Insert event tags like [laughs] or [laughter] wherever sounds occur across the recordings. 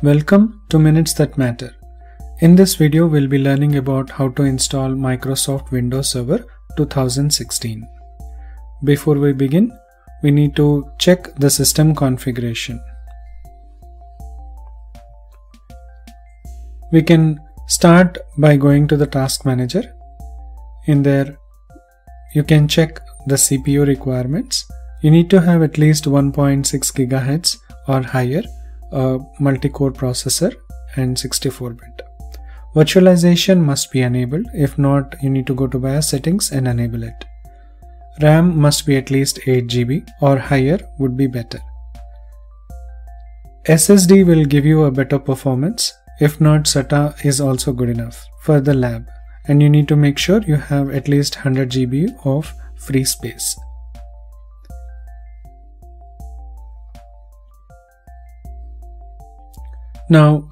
Welcome to Minutes That Matter. In this video, we'll be learning about how to install Microsoft Windows Server 2016. Before we begin, we need to check the system configuration. We can start by going to the Task Manager. In there, you can check the CPU requirements. You need to have at least 1.6 GHz or higher, a multi-core processor and 64-bit. Virtualization must be enabled. If not, you need to go to BIOS settings and enable it. RAM must be at least 8 GB or higher would be better. SSD will give you a better performance. If not, SATA is also good enough for the lab. And you need to make sure you have at least 100 GB of free space. Now,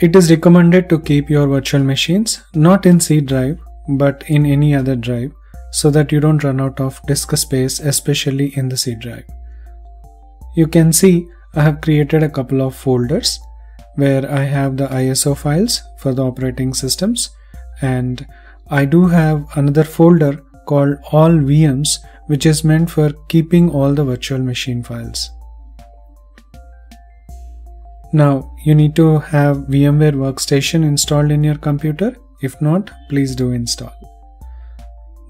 it is recommended to keep your virtual machines not in C drive but in any other drive so that you don't run out of disk space especially in the C drive. You can see I have created a couple of folders where I have the ISO files for the operating systems and I do have another folder called all VMs which is meant for keeping all the virtual machine files. Now you need to have VMware Workstation installed in your computer. If not, please do install.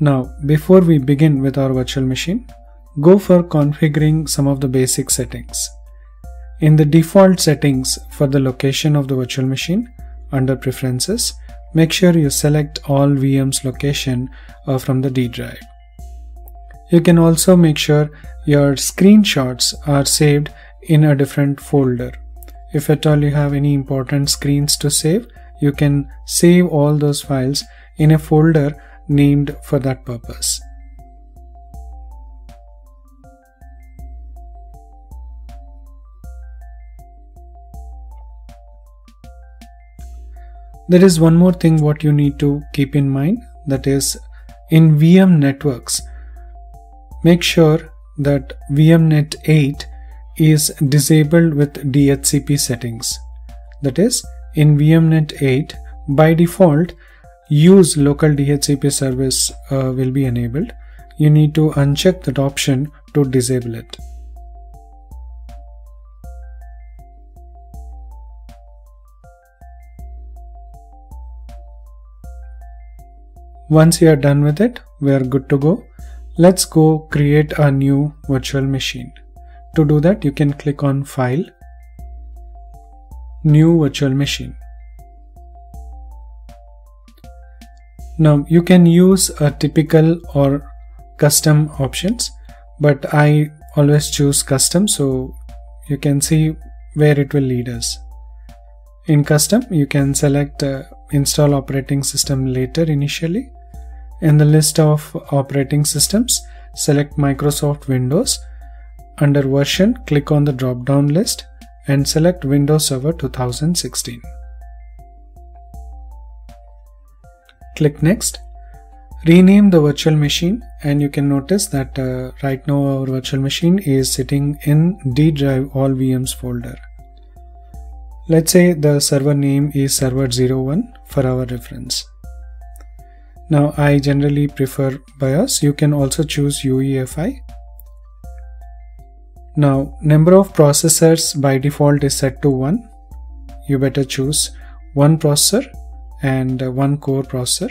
Now before we begin with our virtual machine, go for configuring some of the basic settings. In the default settings for the location of the virtual machine, under preferences, make sure you select all VM's location uh, from the D drive. You can also make sure your screenshots are saved in a different folder. If at all you have any important screens to save, you can save all those files in a folder named for that purpose. There is one more thing what you need to keep in mind that is in VM networks make sure that VMnet 8 is disabled with DHCP settings. That is, in VMnet 8, by default, use local DHCP service uh, will be enabled. You need to uncheck that option to disable it. Once you are done with it, we are good to go. Let's go create a new virtual machine. To do that, you can click on File, New Virtual Machine. Now you can use a typical or custom options, but I always choose custom so you can see where it will lead us. In custom, you can select uh, install operating system later initially. In the list of operating systems, select Microsoft Windows under version, click on the drop down list and select Windows Server 2016. Click Next. Rename the virtual machine and you can notice that uh, right now our virtual machine is sitting in D drive all VMs folder. Let's say the server name is server 01 for our reference. Now I generally prefer BIOS. You can also choose UEFI now number of processors by default is set to 1. You better choose one processor and one core processor.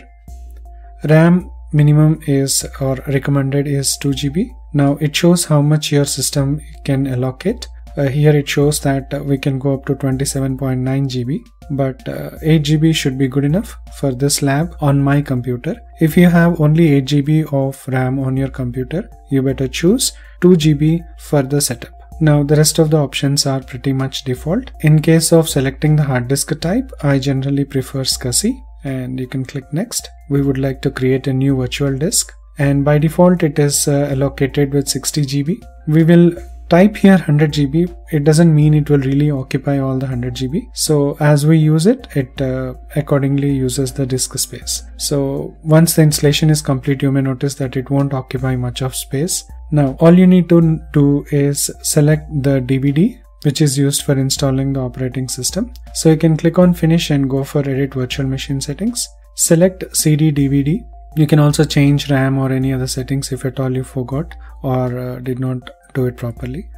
RAM minimum is or recommended is 2 GB. Now it shows how much your system can allocate. Uh, here it shows that uh, we can go up to 27.9 GB but uh, 8 GB should be good enough for this lab on my computer. If you have only 8 GB of RAM on your computer, you better choose 2 GB for the setup. Now the rest of the options are pretty much default. In case of selecting the hard disk type, I generally prefer SCSI and you can click next. We would like to create a new virtual disk and by default it is uh, allocated with 60 GB. We will type here 100 GB, it doesn't mean it will really occupy all the 100 GB. So as we use it, it uh, accordingly uses the disk space. So once the installation is complete, you may notice that it won't occupy much of space. Now all you need to do is select the DVD which is used for installing the operating system. So you can click on finish and go for edit virtual machine settings. Select CD DVD. You can also change RAM or any other settings if at all you forgot or uh, did not do it properly.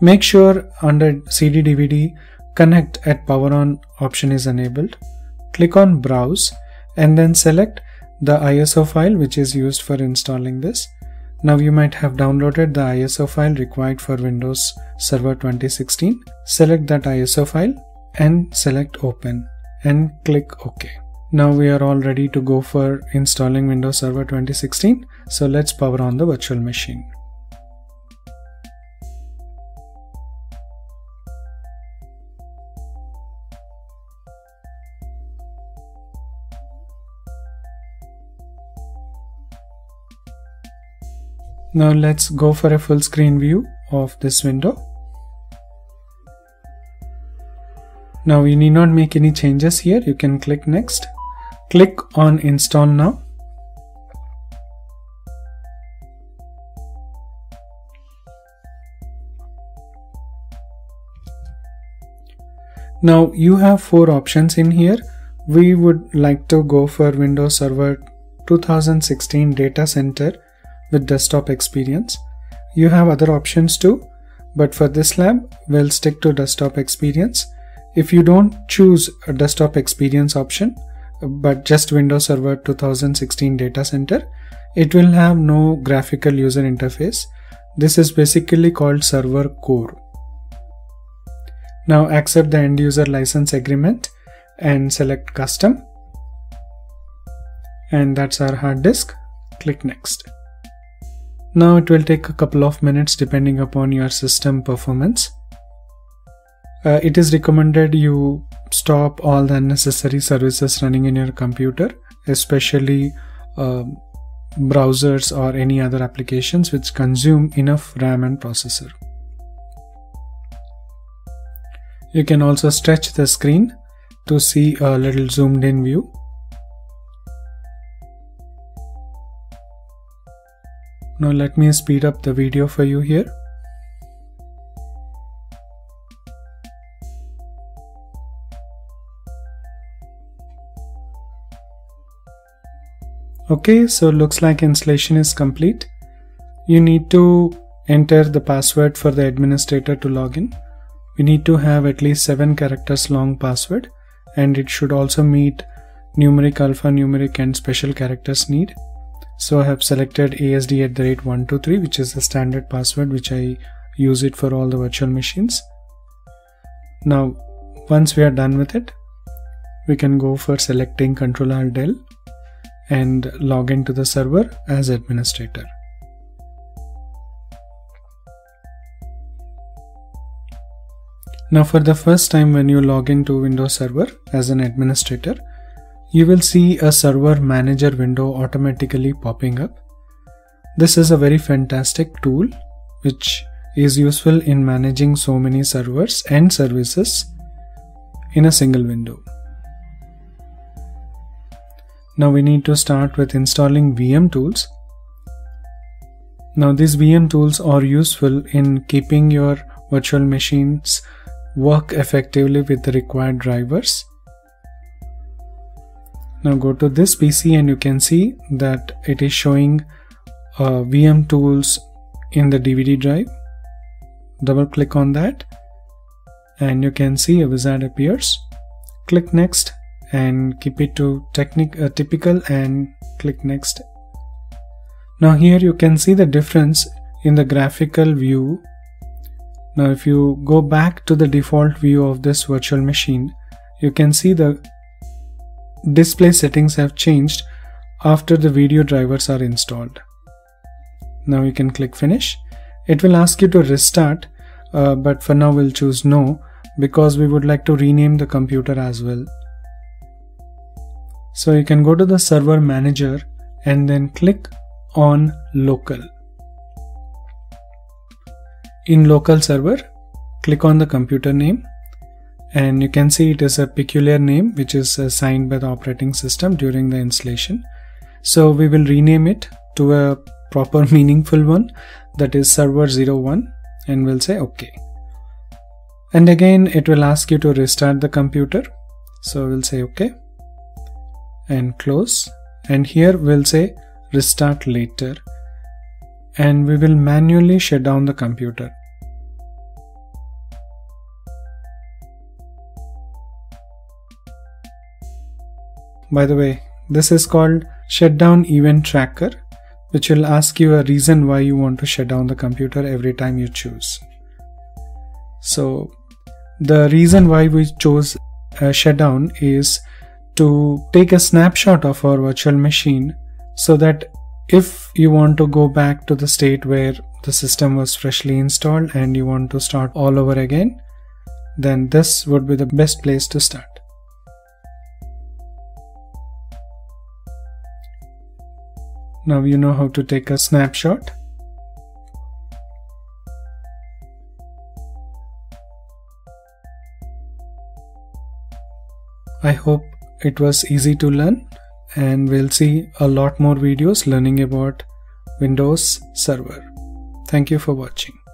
Make sure under CD DVD connect at power on option is enabled. Click on browse and then select the ISO file which is used for installing this. Now you might have downloaded the ISO file required for Windows Server 2016. Select that ISO file and select open and click OK. Now we are all ready to go for installing Windows Server 2016. So let's power on the virtual machine. Now let's go for a full screen view of this window. Now you need not make any changes here. You can click next. Click on install now. Now you have four options in here. We would like to go for Windows Server 2016 Data Center with desktop experience. You have other options too, but for this lab, we'll stick to desktop experience. If you don't choose a desktop experience option, but just Windows Server 2016 data center, it will have no graphical user interface. This is basically called server core. Now accept the end user license agreement and select custom. And that's our hard disk. Click next. Now it will take a couple of minutes depending upon your system performance. Uh, it is recommended you stop all the unnecessary services running in your computer, especially uh, browsers or any other applications which consume enough RAM and processor. You can also stretch the screen to see a little zoomed in view. Now let me speed up the video for you here. Okay, so looks like installation is complete. You need to enter the password for the administrator to log in. We need to have at least 7 characters long password and it should also meet numeric, alphanumeric and special characters need. So I have selected ASD at the rate 123 which is the standard password which I use it for all the virtual machines. Now once we are done with it we can go for selecting Ctrl Alt Del and log into the server as administrator. Now for the first time when you log into Windows Server as an administrator, you will see a server manager window automatically popping up. This is a very fantastic tool which is useful in managing so many servers and services in a single window. Now we need to start with installing VM tools. Now these VM tools are useful in keeping your virtual machines work effectively with the required drivers now go to this PC and you can see that it is showing uh, VM tools in the DVD drive. Double click on that and you can see a wizard appears. Click next and keep it to technic uh, typical and click next. Now here you can see the difference in the graphical view. Now if you go back to the default view of this virtual machine, you can see the display settings have changed after the video drivers are installed. Now you can click finish. It will ask you to restart, uh, but for now we'll choose no because we would like to rename the computer as well. So you can go to the server manager and then click on local. In local server, click on the computer name and you can see it is a peculiar name which is uh, assigned by the operating system during the installation. So we will rename it to a proper [laughs] meaningful one that is server 01 and we'll say OK. and again it will ask you to restart the computer so we'll say okay and close and here we'll say restart later and we will manually shut down the computer by the way this is called shutdown event tracker which will ask you a reason why you want to shut down the computer every time you choose so the reason why we chose a shutdown is to take a snapshot of our virtual machine so that if you want to go back to the state where the system was freshly installed and you want to start all over again, then this would be the best place to start. Now you know how to take a snapshot. I hope it was easy to learn and we'll see a lot more videos learning about Windows Server. Thank you for watching.